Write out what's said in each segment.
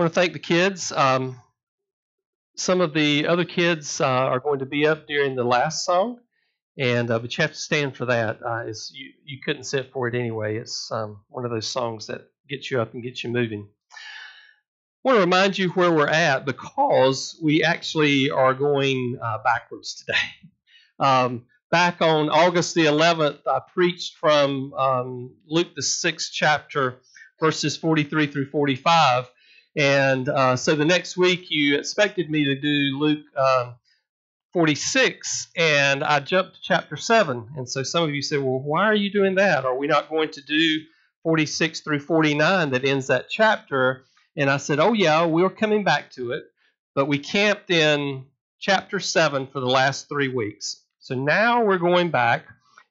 want to thank the kids. Um, some of the other kids uh, are going to be up during the last song, and uh, but you have to stand for that. Uh, you you couldn't sit for it anyway. It's um, one of those songs that gets you up and gets you moving. I want to remind you where we're at because we actually are going uh, backwards today. Um, back on August the 11th, I preached from um, Luke the sixth chapter, verses 43 through 45. And uh, so the next week, you expected me to do Luke um, 46, and I jumped to chapter 7. And so some of you said, well, why are you doing that? Are we not going to do 46 through 49 that ends that chapter? And I said, oh, yeah, we're coming back to it. But we camped in chapter 7 for the last three weeks. So now we're going back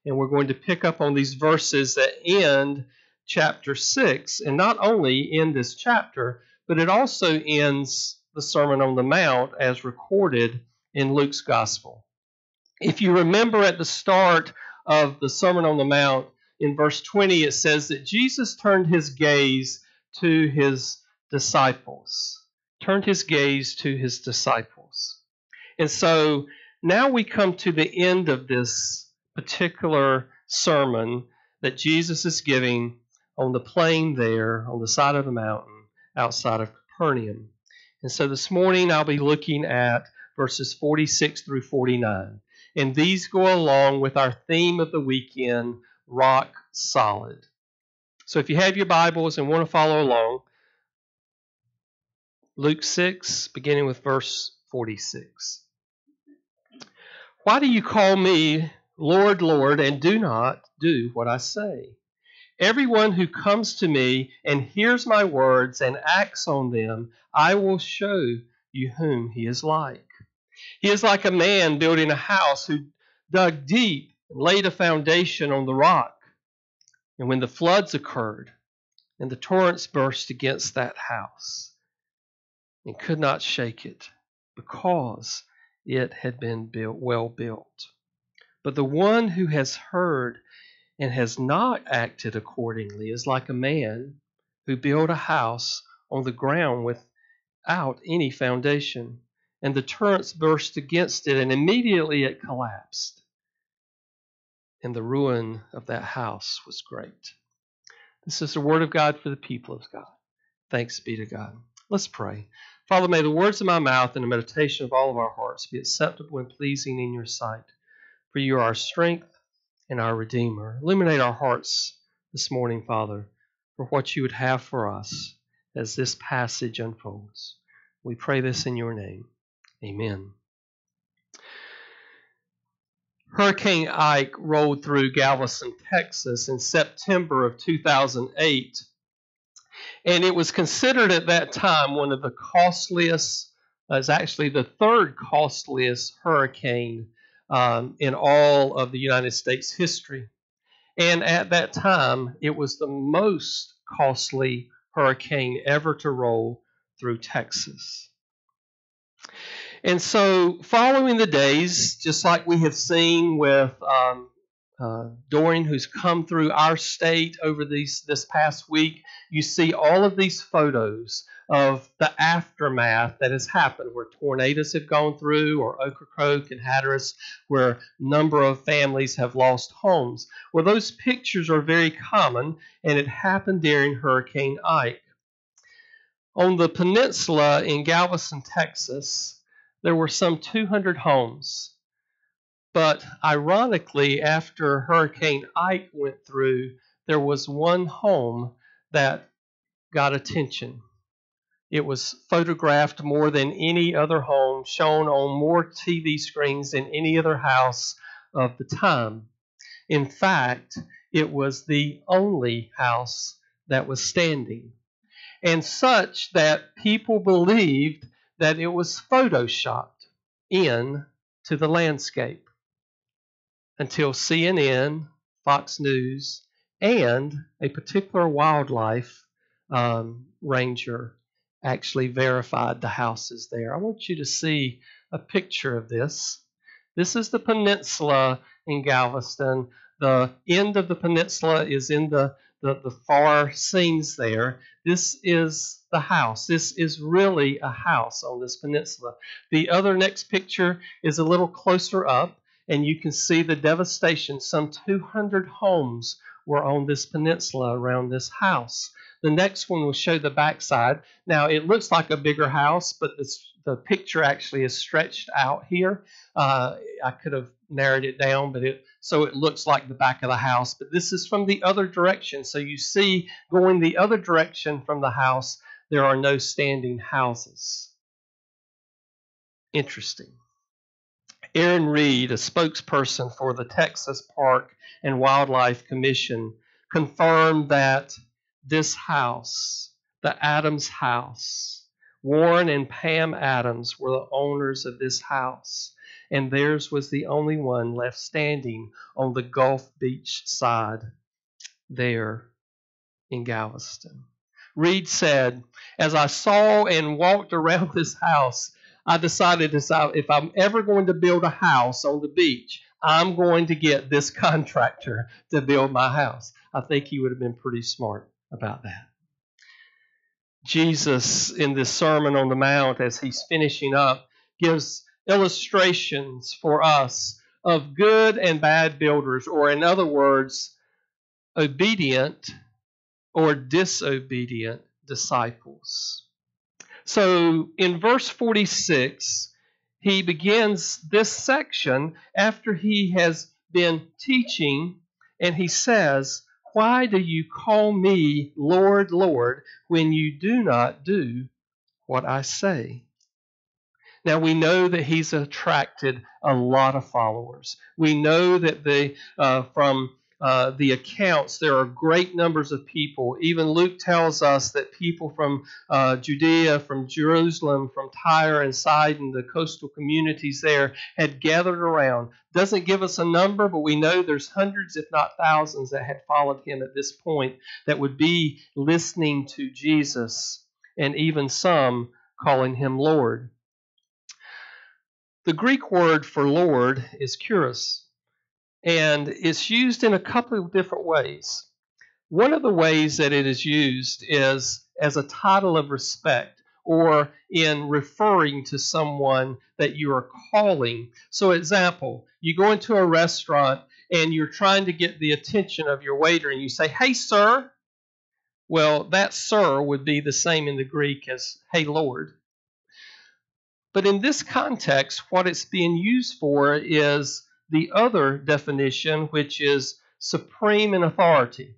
and we're going to pick up on these verses that end chapter 6. And not only end this chapter, but it also ends the Sermon on the Mount as recorded in Luke's Gospel. If you remember at the start of the Sermon on the Mount, in verse 20, it says that Jesus turned his gaze to his disciples. Turned his gaze to his disciples. And so now we come to the end of this particular sermon that Jesus is giving on the plain there on the side of the mountain outside of Capernaum. And so this morning I'll be looking at verses 46 through 49. And these go along with our theme of the weekend, rock solid. So if you have your Bibles and want to follow along, Luke 6, beginning with verse 46. Why do you call me Lord, Lord, and do not do what I say? Everyone who comes to me and hears my words and acts on them, I will show you whom he is like. He is like a man building a house who dug deep and laid a foundation on the rock. And when the floods occurred and the torrents burst against that house and could not shake it because it had been built, well built. But the one who has heard and has not acted accordingly is like a man who built a house on the ground without any foundation. And the torrents burst against it, and immediately it collapsed. And the ruin of that house was great. This is the word of God for the people of God. Thanks be to God. Let's pray. Father, may the words of my mouth and the meditation of all of our hearts be acceptable and pleasing in your sight. For you are our strength and our Redeemer. Illuminate our hearts this morning, Father, for what you would have for us as this passage unfolds. We pray this in your name. Amen. Hurricane Ike rolled through Galveston, Texas in September of 2008 and it was considered at that time one of the costliest, uh, it's actually the third costliest hurricane um, in all of the United States history. And at that time, it was the most costly hurricane ever to roll through Texas. And so, following the days, just like we have seen with um, uh, Dorian, who's come through our state over these this past week, you see all of these photos of the aftermath that has happened, where tornadoes have gone through, or Ocracoke and Hatteras, where a number of families have lost homes. Well, those pictures are very common, and it happened during Hurricane Ike. On the peninsula in Galveston, Texas, there were some 200 homes but ironically, after Hurricane Ike went through, there was one home that got attention. It was photographed more than any other home, shown on more TV screens than any other house of the time. In fact, it was the only house that was standing, and such that people believed that it was photoshopped in to the landscape until CNN, Fox News, and a particular wildlife um, ranger actually verified the houses there. I want you to see a picture of this. This is the peninsula in Galveston. The end of the peninsula is in the, the, the far scenes there. This is the house. This is really a house on this peninsula. The other next picture is a little closer up, and you can see the devastation. Some 200 homes were on this peninsula around this house. The next one will show the backside. Now, it looks like a bigger house, but this, the picture actually is stretched out here. Uh, I could have narrowed it down, but it so it looks like the back of the house. But this is from the other direction. So you see, going the other direction from the house, there are no standing houses. Interesting. Aaron Reed, a spokesperson for the Texas Park and Wildlife Commission, confirmed that this house, the Adams house, Warren and Pam Adams were the owners of this house, and theirs was the only one left standing on the Gulf Beach side there in Galveston. Reed said, As I saw and walked around this house, I decided if I'm ever going to build a house on the beach, I'm going to get this contractor to build my house. I think he would have been pretty smart about that. Jesus, in this Sermon on the Mount, as he's finishing up, gives illustrations for us of good and bad builders, or in other words, obedient or disobedient disciples. So in verse 46, he begins this section after he has been teaching, and he says, Why do you call me Lord, Lord, when you do not do what I say? Now we know that he's attracted a lot of followers. We know that the uh, from uh, the accounts, there are great numbers of people. Even Luke tells us that people from uh, Judea, from Jerusalem, from Tyre and Sidon, the coastal communities there, had gathered around. Doesn't give us a number, but we know there's hundreds, if not thousands, that had followed him at this point that would be listening to Jesus, and even some calling him Lord. The Greek word for Lord is kyrios and it's used in a couple of different ways. One of the ways that it is used is as a title of respect or in referring to someone that you are calling. So, example, you go into a restaurant and you're trying to get the attention of your waiter and you say, Hey, sir. Well, that sir would be the same in the Greek as Hey, Lord. But in this context, what it's being used for is the other definition, which is supreme in authority.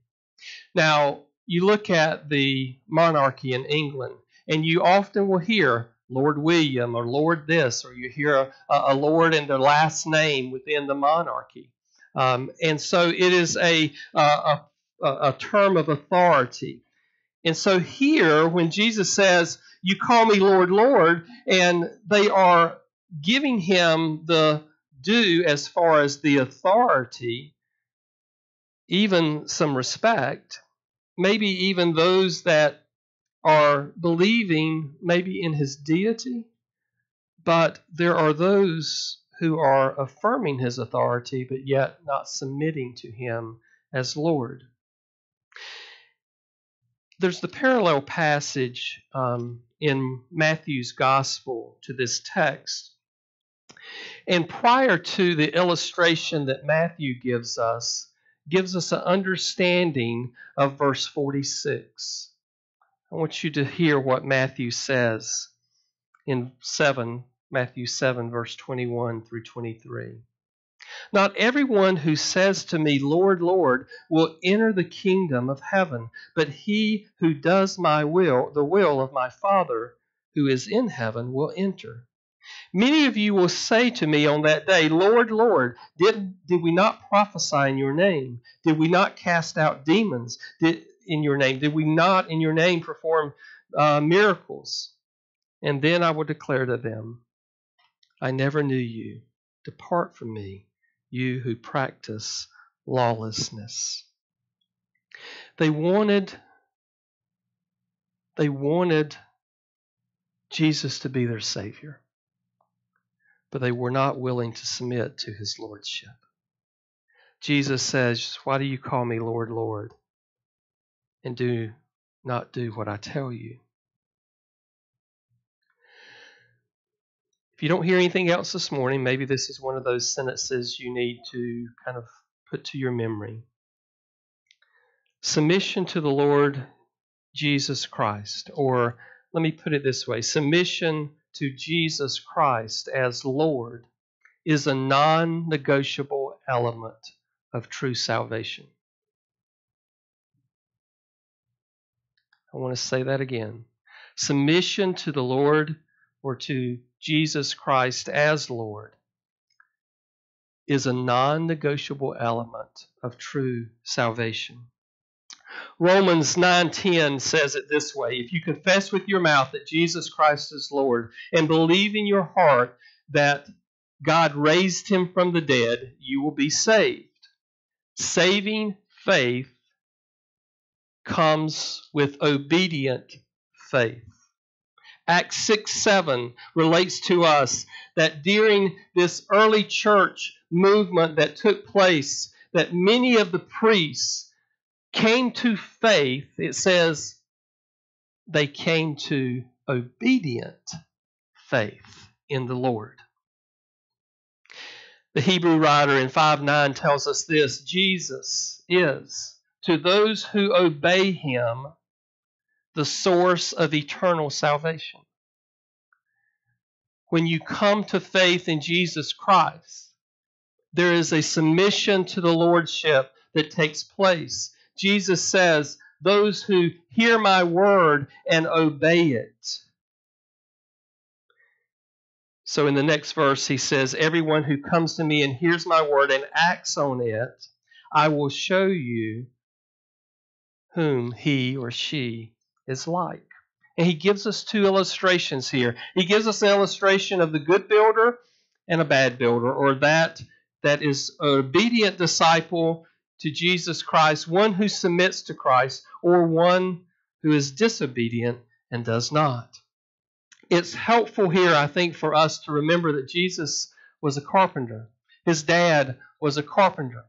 Now, you look at the monarchy in England, and you often will hear Lord William or Lord this, or you hear a, a Lord in the last name within the monarchy. Um, and so it is a, a, a term of authority. And so here, when Jesus says, You call me Lord, Lord, and they are giving him the due as far as the authority, even some respect, maybe even those that are believing maybe in his deity, but there are those who are affirming his authority but yet not submitting to him as Lord. There's the parallel passage um, in Matthew's gospel to this text and prior to the illustration that Matthew gives us, gives us an understanding of verse 46. I want you to hear what Matthew says in 7, Matthew 7, verse 21 through 23. Not everyone who says to me, Lord, Lord, will enter the kingdom of heaven, but he who does my will, the will of my Father who is in heaven, will enter. Many of you will say to me on that day, Lord, Lord, did, did we not prophesy in your name? Did we not cast out demons did, in your name? Did we not in your name perform uh, miracles? And then I will declare to them, I never knew you. Depart from me, you who practice lawlessness. They wanted they wanted Jesus to be their savior but they were not willing to submit to his lordship. Jesus says, Why do you call me Lord, Lord, and do not do what I tell you. If you don't hear anything else this morning, maybe this is one of those sentences you need to kind of put to your memory. Submission to the Lord Jesus Christ, or let me put it this way submission to Jesus Christ as Lord is a non negotiable element of true salvation. I want to say that again. Submission to the Lord or to Jesus Christ as Lord is a non negotiable element of true salvation. Romans 9:10 says it this way, if you confess with your mouth that Jesus Christ is Lord and believe in your heart that God raised him from the dead, you will be saved. Saving faith comes with obedient faith. Acts 6 7 relates to us that during this early church movement that took place, that many of the priests came to faith. It says they came to obedient faith in the Lord. The Hebrew writer in 5 9 tells us this Jesus is, to those who obey him, the source of eternal salvation. When you come to faith in Jesus Christ, there is a submission to the Lordship that takes place. Jesus says, Those who hear my word and obey it. So in the next verse, he says, Everyone who comes to me and hears my word and acts on it, I will show you whom he or she is like. And he gives us two illustrations here. He gives us an illustration of the good builder and a bad builder, or that that is an obedient disciple to Jesus Christ, one who submits to Christ, or one who is disobedient and does not. It's helpful here, I think, for us to remember that Jesus was a carpenter. His dad was a carpenter.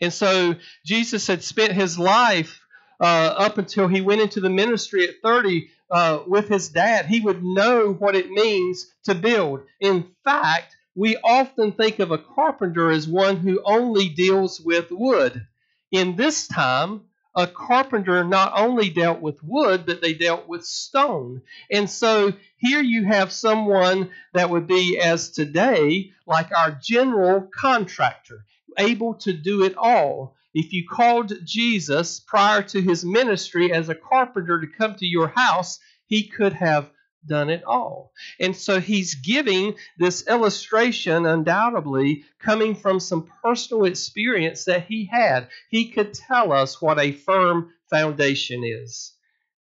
And so Jesus had spent his life uh, up until he went into the ministry at 30 uh, with his dad. He would know what it means to build. In fact, we often think of a carpenter as one who only deals with wood. In this time, a carpenter not only dealt with wood, but they dealt with stone. And so here you have someone that would be, as today, like our general contractor, able to do it all. If you called Jesus prior to his ministry as a carpenter to come to your house, he could have done it all. And so he's giving this illustration, undoubtedly, coming from some personal experience that he had. He could tell us what a firm foundation is.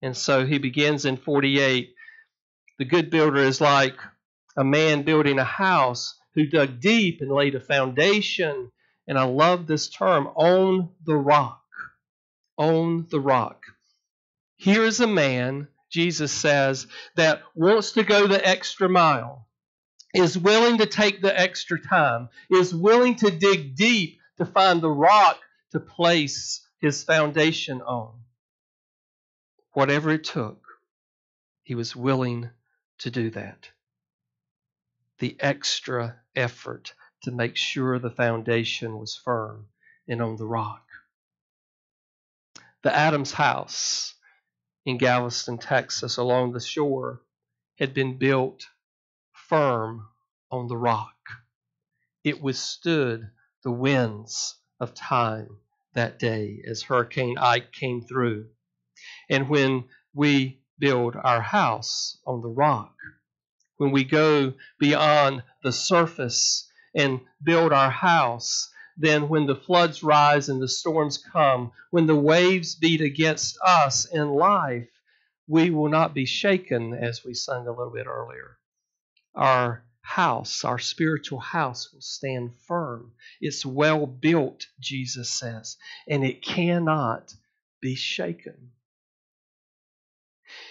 And so he begins in 48. The good builder is like a man building a house who dug deep and laid a foundation. And I love this term on the rock. On the rock. Here is a man Jesus says, that wants to go the extra mile, is willing to take the extra time, is willing to dig deep to find the rock to place his foundation on. Whatever it took, he was willing to do that. The extra effort to make sure the foundation was firm and on the rock. The Adams house in Galveston, Texas, along the shore, had been built firm on the rock. It withstood the winds of time that day as Hurricane Ike came through. And when we build our house on the rock, when we go beyond the surface and build our house, then when the floods rise and the storms come, when the waves beat against us in life, we will not be shaken as we sung a little bit earlier. Our house, our spiritual house, will stand firm. It's well built, Jesus says, and it cannot be shaken.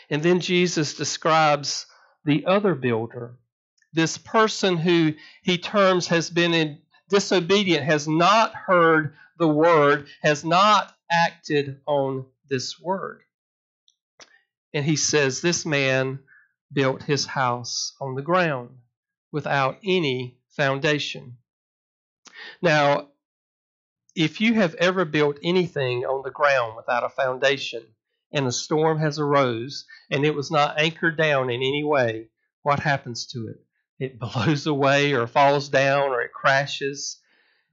And then Jesus describes the other builder, this person who he terms has been in disobedient, has not heard the word, has not acted on this word. And he says, This man built his house on the ground without any foundation. Now, if you have ever built anything on the ground without a foundation and a storm has arose and it was not anchored down in any way, what happens to it? It blows away or falls down or it crashes.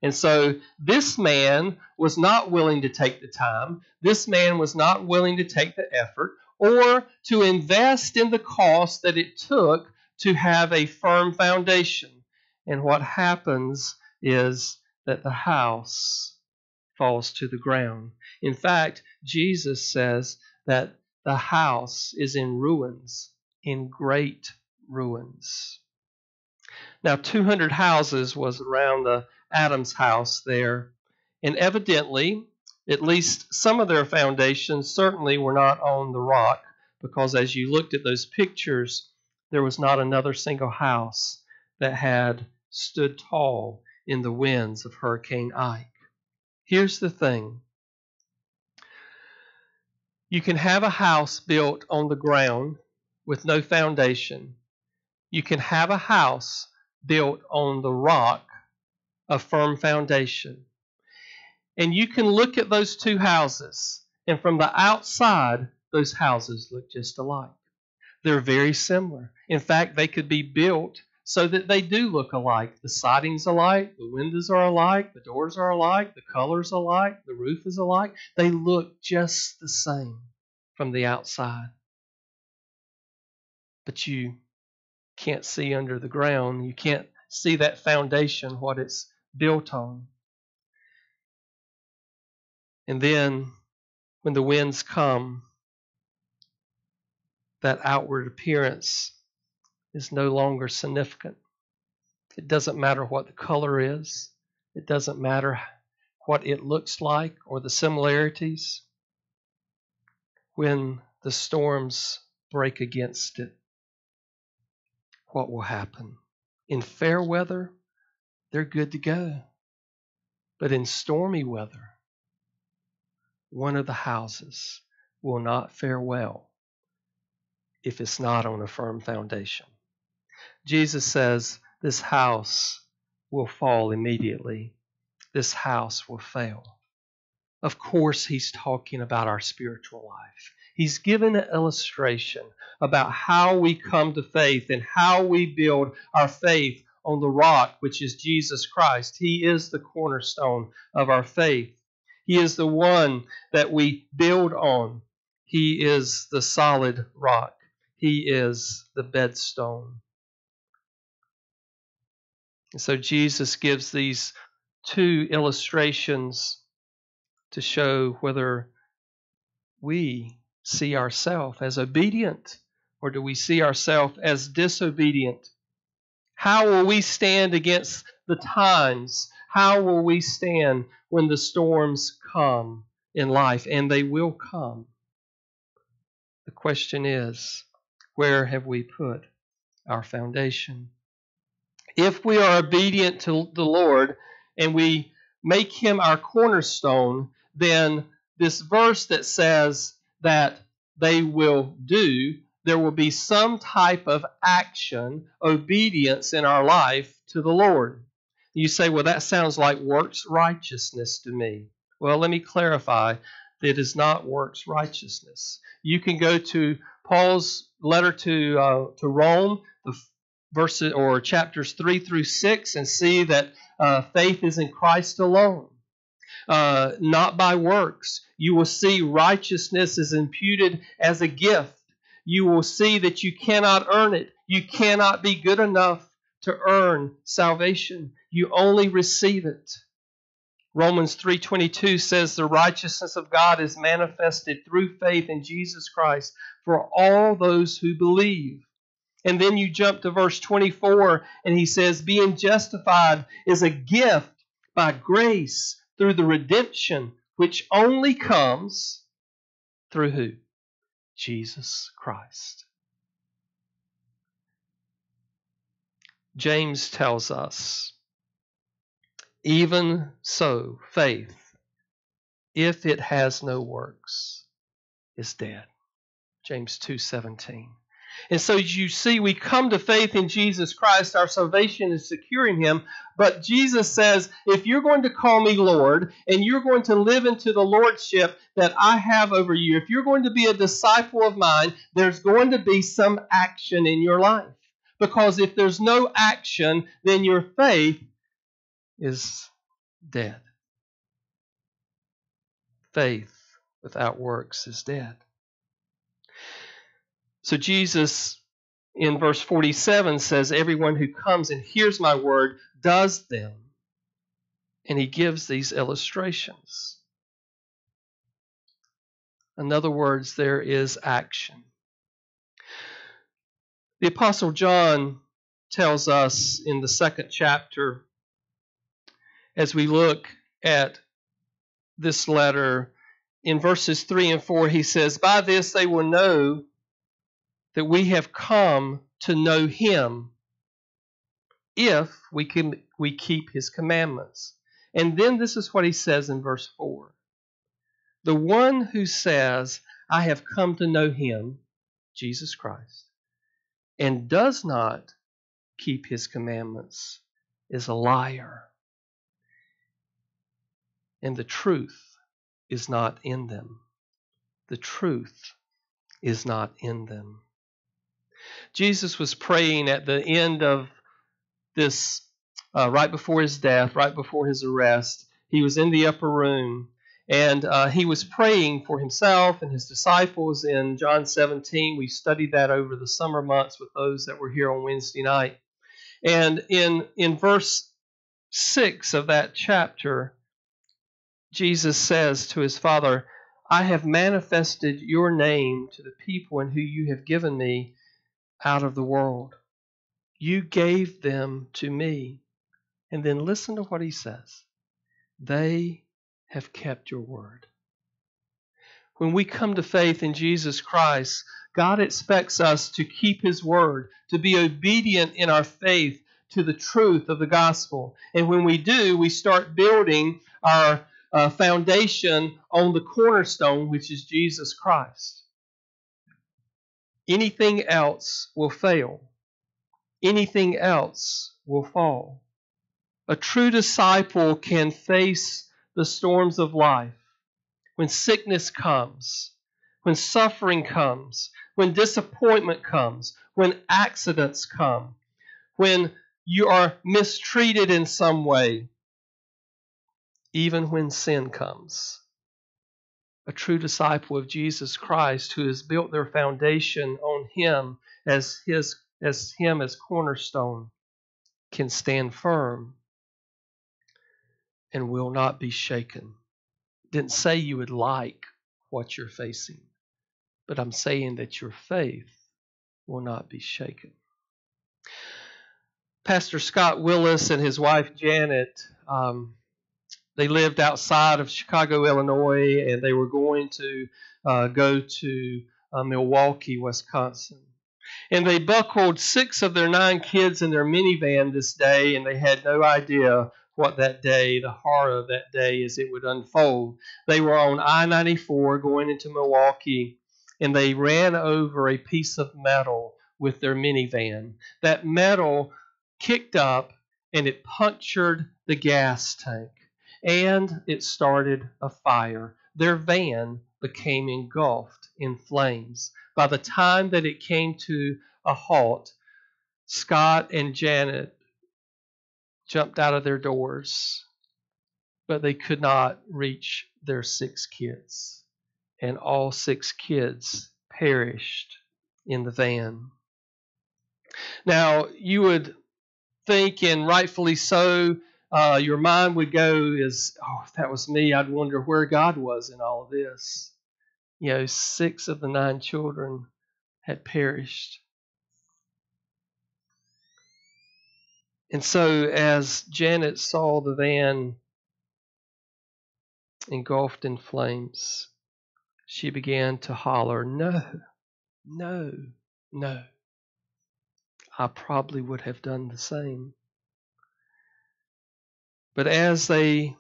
And so this man was not willing to take the time. This man was not willing to take the effort or to invest in the cost that it took to have a firm foundation. And what happens is that the house falls to the ground. In fact, Jesus says that the house is in ruins, in great ruins. Now, 200 houses was around the Adams house there, and evidently at least some of their foundations certainly were not on the rock, because as you looked at those pictures, there was not another single house that had stood tall in the winds of Hurricane Ike. Here's the thing you can have a house built on the ground with no foundation. You can have a house built on the rock, a firm foundation. And you can look at those two houses, and from the outside, those houses look just alike. They're very similar. In fact, they could be built so that they do look alike. The siding's alike, the windows are alike, the doors are alike, the colors alike, the roof is alike. They look just the same from the outside. But you can't see under the ground. You can't see that foundation, what it's built on. And then when the winds come, that outward appearance is no longer significant. It doesn't matter what the color is, it doesn't matter what it looks like or the similarities. When the storms break against it, what will happen? In fair weather, they're good to go. But in stormy weather, one of the houses will not fare well if it's not on a firm foundation. Jesus says this house will fall immediately. This house will fail. Of course, he's talking about our spiritual life. He's given an illustration about how we come to faith and how we build our faith on the rock, which is Jesus Christ. He is the cornerstone of our faith. He is the one that we build on. He is the solid rock. He is the bedstone. So Jesus gives these two illustrations to show whether we see ourselves as obedient or do we see ourselves as disobedient? How will we stand against the times how will we stand when the storms come in life? And they will come. The question is, where have we put our foundation? If we are obedient to the Lord and we make him our cornerstone, then this verse that says that they will do, there will be some type of action, obedience in our life to the Lord. You say, well, that sounds like works righteousness to me. Well, let me clarify it is not works righteousness. You can go to Paul's letter to uh, to Rome, the verses or chapters three through six, and see that uh, faith is in Christ alone, uh, not by works. You will see righteousness is imputed as a gift. You will see that you cannot earn it. You cannot be good enough to earn salvation. You only receive it. Romans 3:22 says the righteousness of God is manifested through faith in Jesus Christ for all those who believe. And then you jump to verse 24 and he says being justified is a gift by grace through the redemption which only comes through who? Jesus Christ. James tells us, even so, faith, if it has no works, is dead. James 2:17. And so you see, we come to faith in Jesus Christ. Our salvation is secure in Him. But Jesus says, if you're going to call me Lord and you're going to live into the Lordship that I have over you, if you're going to be a disciple of mine, there's going to be some action in your life. Because if there's no action, then your faith is dead. Faith without works is dead. So Jesus in verse 47 says, Everyone who comes and hears my word does them. And he gives these illustrations. In other words, there is action. The Apostle John tells us in the second chapter, as we look at this letter, in verses 3 and 4, he says, By this they will know that we have come to know him if we can we keep his commandments. And then this is what he says in verse 4. The one who says, I have come to know him, Jesus Christ, and does not keep his commandments is a liar. And the truth is not in them. The truth is not in them. Jesus was praying at the end of this, uh, right before his death, right before his arrest. He was in the upper room and uh, he was praying for himself and his disciples in John 17. We studied that over the summer months with those that were here on Wednesday night. And in, in verse 6 of that chapter, Jesus says to his Father, I have manifested your name to the people in who you have given me out of the world. You gave them to me. And then listen to what he says they have kept your word. When we come to faith in Jesus Christ, God expects us to keep his word, to be obedient in our faith to the truth of the gospel. And when we do, we start building our uh, foundation on the cornerstone, which is Jesus Christ. Anything else will fail. Anything else will fall. A true disciple can face the storms of life. When sickness comes, when suffering comes, when disappointment comes, when accidents come, when you are mistreated in some way, even when sin comes a true disciple of Jesus Christ who has built their foundation on him as his as him as cornerstone can stand firm and will not be shaken. Didn't say you would like what you're facing, but I'm saying that your faith will not be shaken. Pastor Scott Willis and his wife Janet um, they lived outside of Chicago, Illinois, and they were going to uh, go to uh, Milwaukee, Wisconsin. And they buckled six of their nine kids in their minivan this day, and they had no idea what that day, the horror of that day as it would unfold. They were on I 94 going into Milwaukee, and they ran over a piece of metal with their minivan. That metal kicked up and it punctured the gas tank and it started a fire. Their van became engulfed in flames. By the time that it came to a halt, Scott and Janet jumped out of their doors, but they could not reach their six kids. And all six kids perished in the van. Now, you would think, and rightfully so, uh, your mind would go is, oh, if that was me, I'd wonder where God was in all of this. You know, six of the nine children had perished. And so, as Janet saw the van engulfed in flames, she began to holler, No, no, no. I probably would have done the same. But as they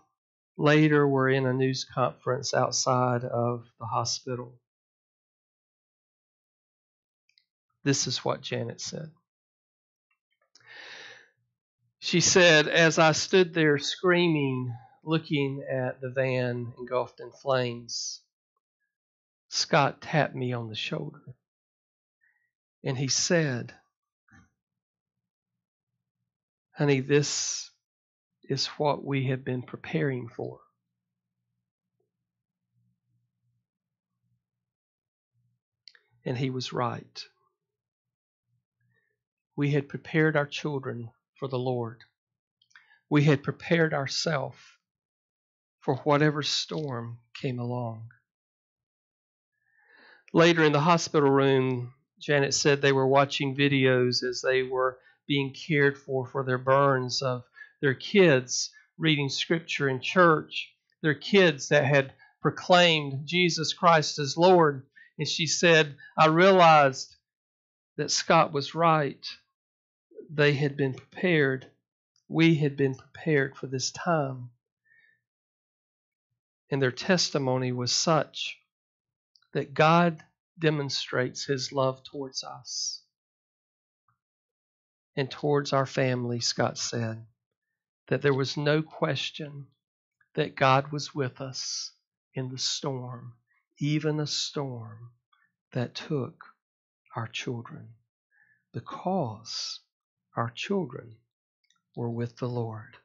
later were in a news conference outside of the hospital, This is what Janet said. She said, As I stood there screaming, looking at the van engulfed in flames, Scott tapped me on the shoulder. And he said, Honey, this is what we have been preparing for. And he was right. We had prepared our children for the Lord. We had prepared ourselves for whatever storm came along. Later in the hospital room, Janet said they were watching videos as they were being cared for for their burns of their kids reading scripture in church, their kids that had proclaimed Jesus Christ as Lord. And she said, I realized that Scott was right. They had been prepared. We had been prepared for this time. And their testimony was such that God demonstrates his love towards us and towards our family, Scott said, that there was no question that God was with us in the storm, even a storm that took our children, because our children were with the Lord.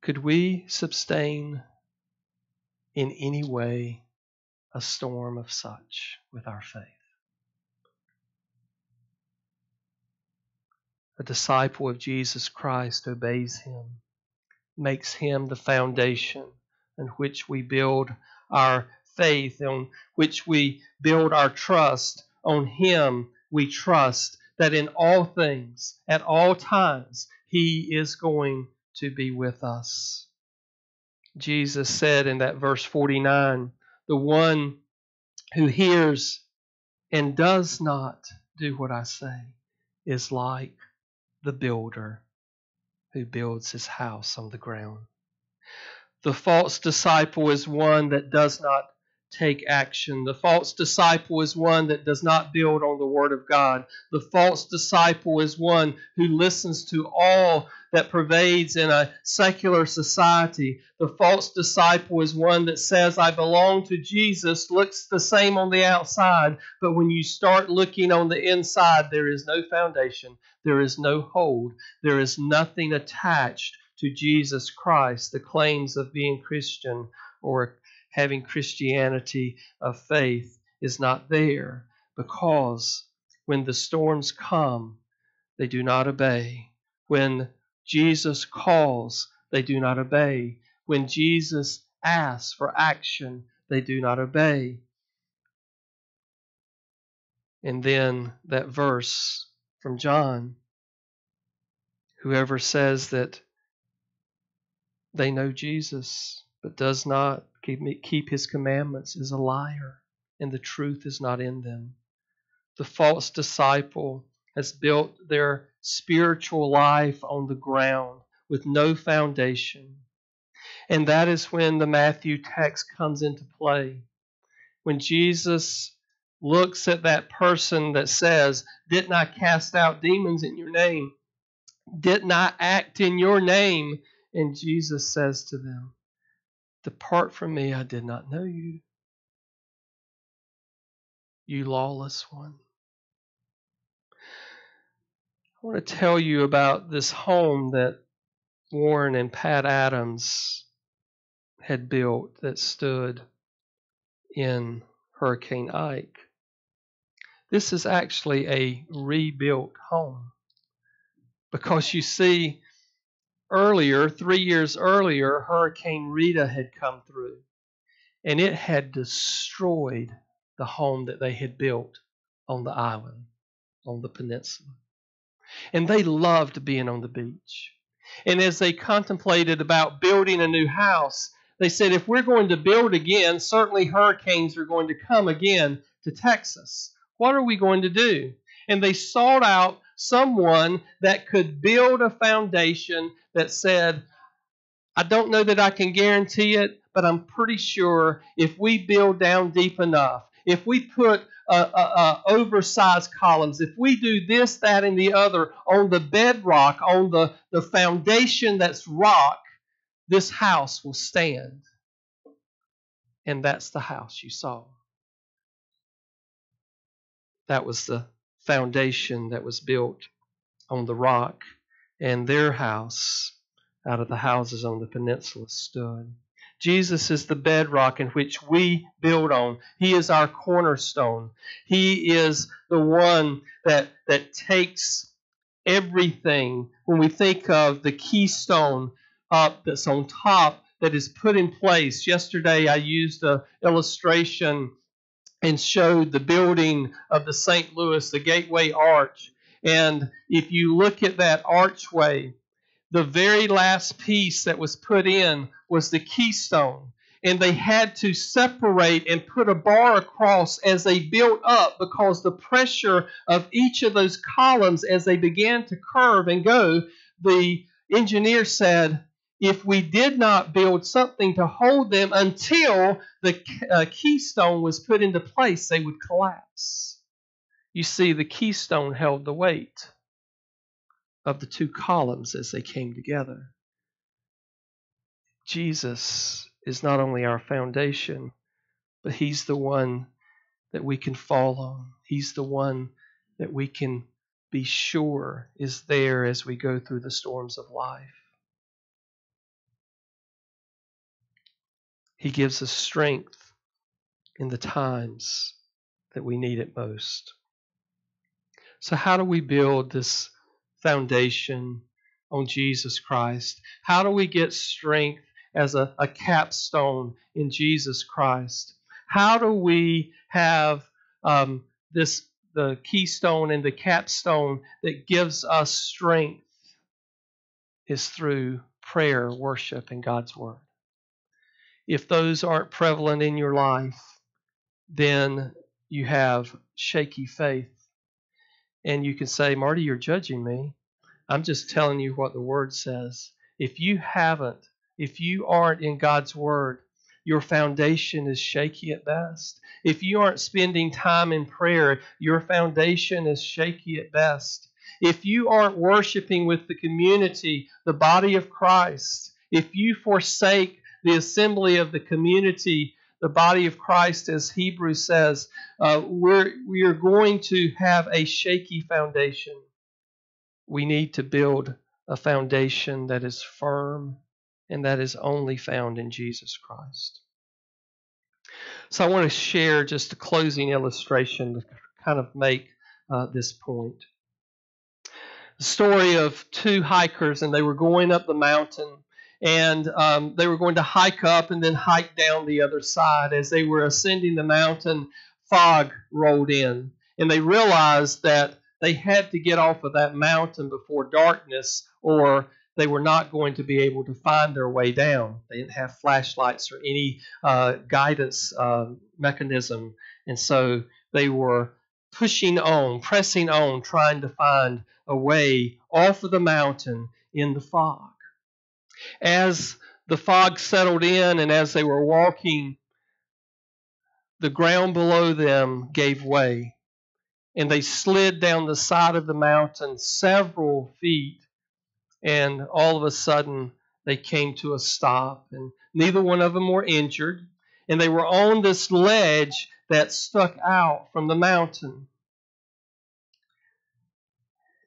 Could we sustain in any way a storm of such with our faith? A disciple of Jesus Christ obeys him, makes him the foundation on which we build our faith, on which we build our trust. On him we trust that in all things, at all times, he is going to be with us. Jesus said in that verse 49 the one who hears and does not do what I say is like the builder who builds his house on the ground. The false disciple is one that does not take action. The false disciple is one that does not build on the Word of God. The false disciple is one who listens to all that pervades in a secular society. The false disciple is one that says, I belong to Jesus, looks the same on the outside, but when you start looking on the inside, there is no foundation, there is no hold, there is nothing attached to Jesus Christ. The claims of being Christian or having Christianity of faith is not there because when the storms come, they do not obey. When Jesus calls, they do not obey. When Jesus asks for action, they do not obey. And then that verse from John whoever says that they know Jesus but does not keep, his commandments is a liar, and the truth is not in them. The false disciple has built their spiritual life on the ground with no foundation. And that is when the Matthew text comes into play. When Jesus looks at that person that says, Didn't I cast out demons in your name? Didn't I act in your name? And Jesus says to them, Depart from me, I did not know you. You lawless one. I want to tell you about this home that Warren and Pat Adams had built that stood in Hurricane Ike. This is actually a rebuilt home because you see, earlier, three years earlier, Hurricane Rita had come through and it had destroyed the home that they had built on the island, on the peninsula. And they loved being on the beach. And as they contemplated about building a new house, they said, if we're going to build again, certainly hurricanes are going to come again to Texas. What are we going to do? And they sought out someone that could build a foundation that said, I don't know that I can guarantee it, but I'm pretty sure if we build down deep enough, if we put uh, uh, uh, oversized columns, if we do this, that, and the other on the bedrock, on the, the foundation that's rock, this house will stand. And that's the house you saw. That was the foundation that was built on the rock, and their house out of the houses on the peninsula stood. Jesus is the bedrock in which we build on. He is our cornerstone. He is the one that, that takes everything. When we think of the keystone up that's on top that is put in place. Yesterday I used an illustration and showed the building of the St. Louis, the Gateway Arch. And if you look at that archway, the very last piece that was put in was the keystone. And they had to separate and put a bar across as they built up because the pressure of each of those columns as they began to curve and go, the engineer said, if we did not build something to hold them until the uh, keystone was put into place, they would collapse. You see, the keystone held the weight of the two columns as they came together. Jesus is not only our foundation, but He's the one that we can fall on. He's the one that we can be sure is there as we go through the storms of life. He gives us strength in the times that we need it most. So, how do we build this foundation on Jesus Christ? How do we get strength as a, a capstone in Jesus Christ? How do we have um, this the keystone and the capstone that gives us strength? Is through prayer, worship, and God's Word. If those aren't prevalent in your life, then you have shaky faith. And you can say, Marty, you're judging me. I'm just telling you what the Word says. If you haven't, if you aren't in God's Word, your foundation is shaky at best. If you aren't spending time in prayer, your foundation is shaky at best. If you aren't worshiping with the community, the body of Christ, if you forsake the assembly of the community, the body of Christ, as Hebrews says, uh, we're, we are going to have a shaky foundation. We need to build a foundation that is firm and that is only found in Jesus Christ. So I want to share just a closing illustration to kind of make uh, this point. The story of two hikers, and they were going up the mountain and um, they were going to hike up and then hike down the other side. As they were ascending the mountain, fog rolled in, and they realized that they had to get off of that mountain before darkness, or they were not going to be able to find their way down. They didn't have flashlights or any uh, guidance uh, mechanism, and so they were pushing on, pressing on, trying to find a way off of the mountain in the fog. As the fog settled in and as they were walking, the ground below them gave way, and they slid down the side of the mountain several feet, and all of a sudden they came to a stop, and neither one of them were injured, and they were on this ledge that stuck out from the mountain.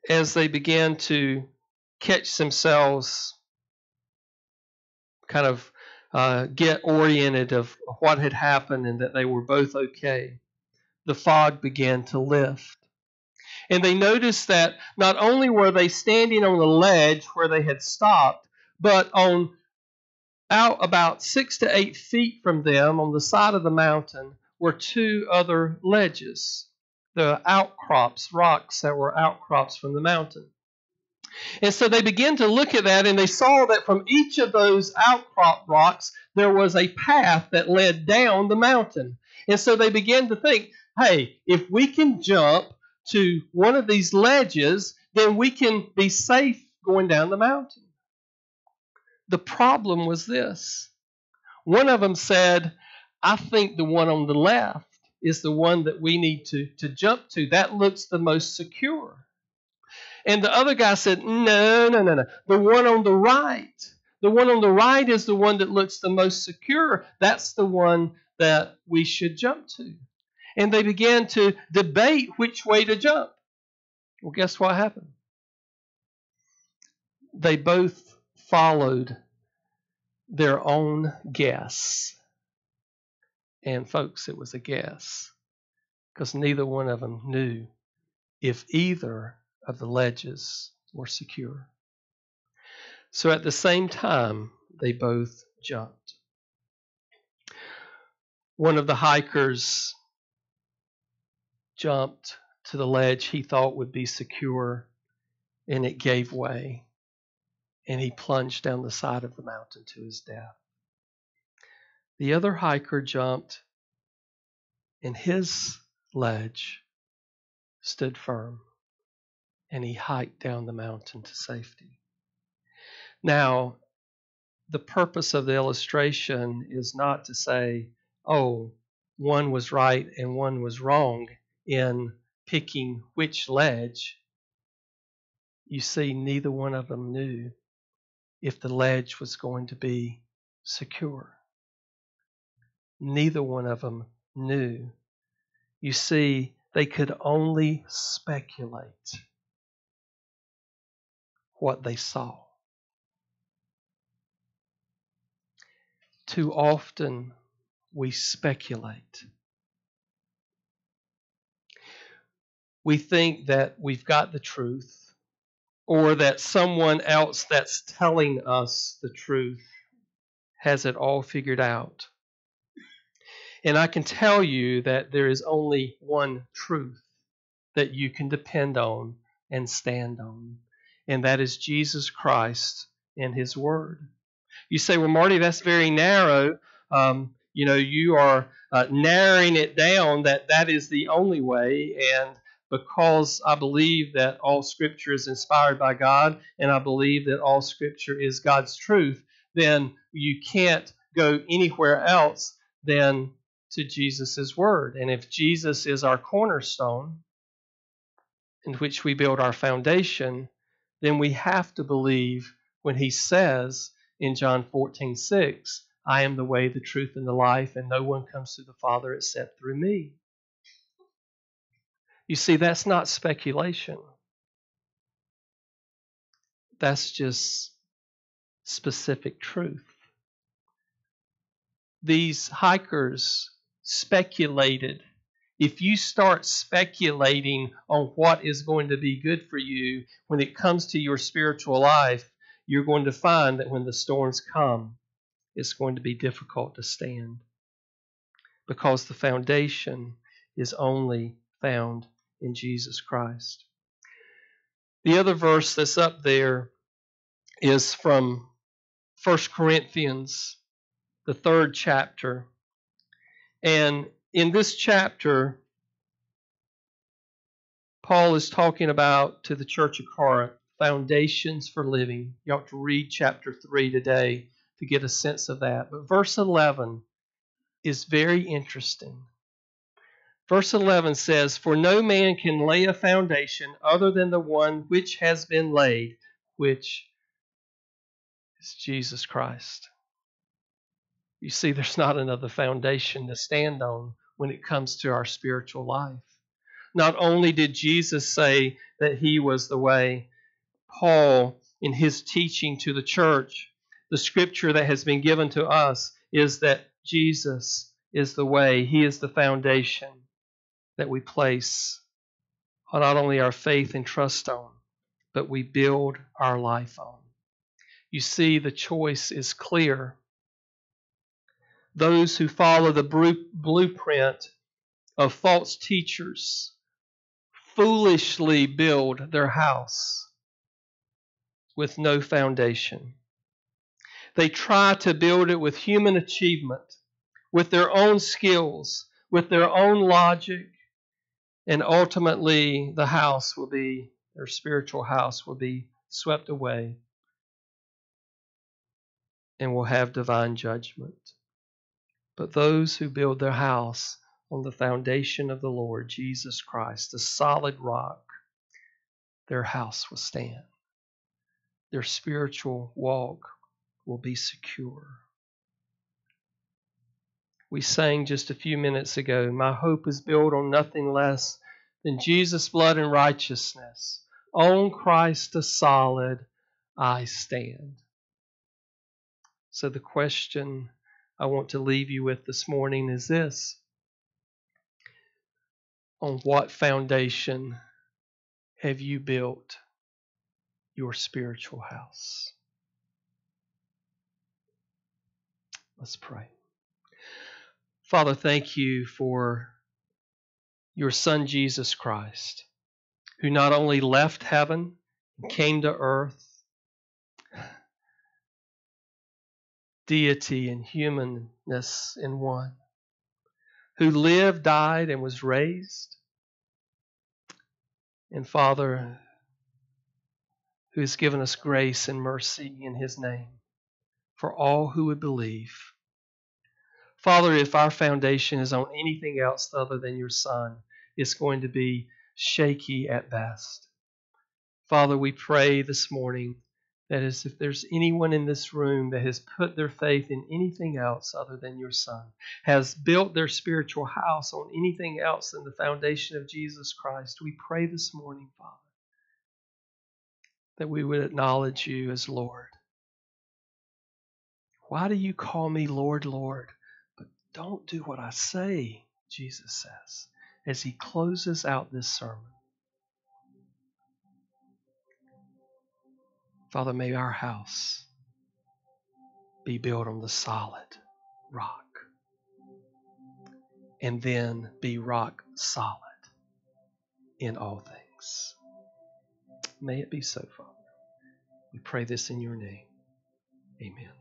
As they began to catch themselves kind of uh, get oriented of what had happened and that they were both okay, the fog began to lift. And they noticed that not only were they standing on the ledge where they had stopped, but on out about six to eight feet from them on the side of the mountain were two other ledges, the outcrops, rocks that were outcrops from the mountain. And so they began to look at that and they saw that from each of those outcrop rocks, there was a path that led down the mountain. And so they began to think, hey, if we can jump to one of these ledges, then we can be safe going down the mountain. The problem was this one of them said, I think the one on the left is the one that we need to, to jump to. That looks the most secure. And the other guy said, No, no, no, no. The one on the right. The one on the right is the one that looks the most secure. That's the one that we should jump to. And they began to debate which way to jump. Well, guess what happened? They both followed their own guess. And, folks, it was a guess because neither one of them knew if either of the ledges were secure. So at the same time, they both jumped. One of the hikers jumped to the ledge he thought would be secure, and it gave way, and he plunged down the side of the mountain to his death. The other hiker jumped, and his ledge stood firm and he hiked down the mountain to safety. Now, the purpose of the illustration is not to say, oh, one was right and one was wrong in picking which ledge. You see, neither one of them knew if the ledge was going to be secure. Neither one of them knew. You see, they could only speculate what they saw. Too often we speculate. We think that we've got the truth or that someone else that's telling us the truth has it all figured out. And I can tell you that there is only one truth that you can depend on and stand on and that is Jesus Christ and His Word. You say, well, Marty, that's very narrow. Um, you know, you are uh, narrowing it down that that is the only way. And because I believe that all Scripture is inspired by God, and I believe that all Scripture is God's truth, then you can't go anywhere else than to Jesus' Word. And if Jesus is our cornerstone, in which we build our foundation, then we have to believe when he says in John 14, 6, I am the way, the truth, and the life, and no one comes to the Father except through me. You see, that's not speculation. That's just specific truth. These hikers speculated if you start speculating on what is going to be good for you when it comes to your spiritual life, you're going to find that when the storms come, it's going to be difficult to stand because the foundation is only found in Jesus Christ. The other verse that's up there is from 1 Corinthians, the third chapter. And in this chapter, Paul is talking about to the church of Corinth foundations for living. You ought to read chapter 3 today to get a sense of that. But verse 11 is very interesting. Verse 11 says, For no man can lay a foundation other than the one which has been laid, which is Jesus Christ. You see, there's not another foundation to stand on when it comes to our spiritual life. Not only did Jesus say that he was the way, Paul, in his teaching to the church, the scripture that has been given to us is that Jesus is the way, he is the foundation that we place not only our faith and trust on, but we build our life on. You see, the choice is clear those who follow the blueprint of false teachers foolishly build their house with no foundation. They try to build it with human achievement, with their own skills, with their own logic, and ultimately the house will be, their spiritual house will be swept away and will have divine judgment. But those who build their house on the foundation of the Lord Jesus Christ, the solid rock, their house will stand. Their spiritual walk will be secure. We sang just a few minutes ago, My hope is built on nothing less than Jesus' blood and righteousness. On Christ the solid I stand. So the question I want to leave you with this morning is this On what foundation have you built your spiritual house? Let's pray. Father, thank you for your Son, Jesus Christ, who not only left heaven and came to earth, deity and humanness in one, who lived, died, and was raised. And Father, who has given us grace and mercy in His name for all who would believe. Father, if our foundation is on anything else other than your Son, it's going to be shaky at best. Father, we pray this morning that is, if there's anyone in this room that has put their faith in anything else other than your Son, has built their spiritual house on anything else than the foundation of Jesus Christ, we pray this morning, Father, that we would acknowledge you as Lord. Why do you call me Lord, Lord? But don't do what I say, Jesus says, as he closes out this sermon. Father, may our house be built on the solid rock and then be rock solid in all things. May it be so, Father. We pray this in your name. Amen.